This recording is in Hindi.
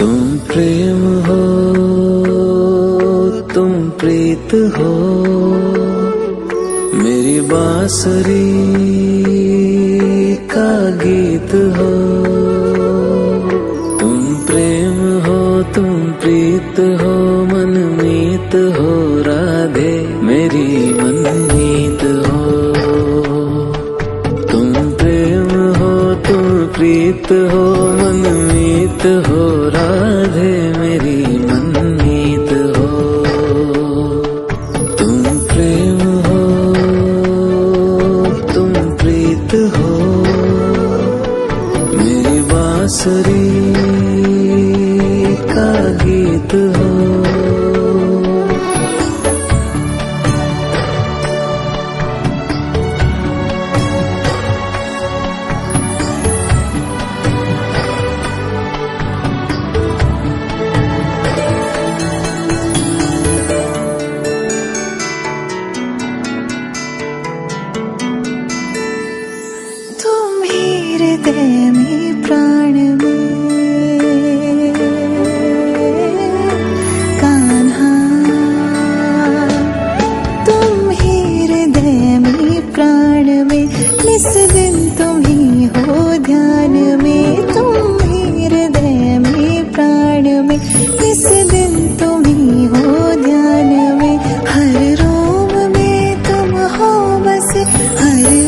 प्रेम हो, तुम प्रीत हो। मेरी बांसुरी का गीत हो। तुम प्रेम हो, तुम प्रीत हो मनमीत हो, राधे मेरी मनमीत हो। तुम प्रेम हो, तुम प्रीत हो मनमीत हो राधे मेरी मनमीत हो। तुम प्रेम हो तुम प्रीत हो। मेरी बांसुरी I.